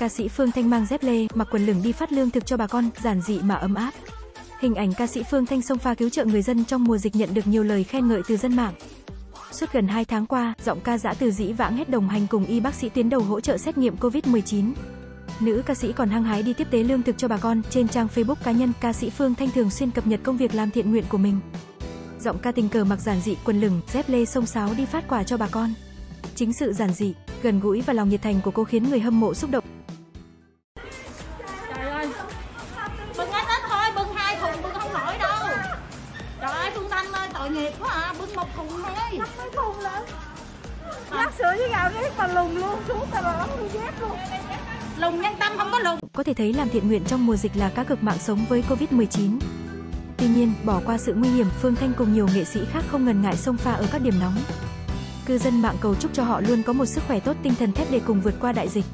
ca sĩ Phương Thanh mang dép lê, mặc quần lửng đi phát lương thực cho bà con, giản dị mà ấm áp. Hình ảnh ca sĩ Phương Thanh sông pha cứu trợ người dân trong mùa dịch nhận được nhiều lời khen ngợi từ dân mạng. Suốt gần 2 tháng qua, giọng ca dã từ dĩ vãng hết đồng hành cùng y bác sĩ tuyến đầu hỗ trợ xét nghiệm Covid-19. Nữ ca sĩ còn hăng hái đi tiếp tế lương thực cho bà con. Trên trang Facebook cá nhân, ca sĩ Phương Thanh thường xuyên cập nhật công việc làm thiện nguyện của mình. Giọng ca tình cờ mặc giản dị, quần lửng, dép lê sông sáo đi phát quà cho bà con. Chính sự giản dị, gần gũi và lòng nhiệt thành của cô khiến người hâm mộ xúc động. Bưng ít ít thôi, bưng hai thùng bưng không nổi đâu Trời ơi Phương Thanh ơi, tội nghiệp quá à, bưng một thùng thôi mấy thùng lên Lát sữa với gạo ghét mà lùng luôn xuống ta bà lắm tôi dép luôn Lùng nhân tâm không có lùng Có thể thấy làm thiện nguyện trong mùa dịch là cá cực mạng sống với Covid-19. Tuy nhiên, bỏ qua sự nguy hiểm, Phương Thanh cùng nhiều nghệ sĩ khác không ngần ngại xông pha ở các điểm nóng. Cư dân mạng cầu chúc cho họ luôn có một sức khỏe tốt tinh thần thép để cùng vượt qua đại dịch.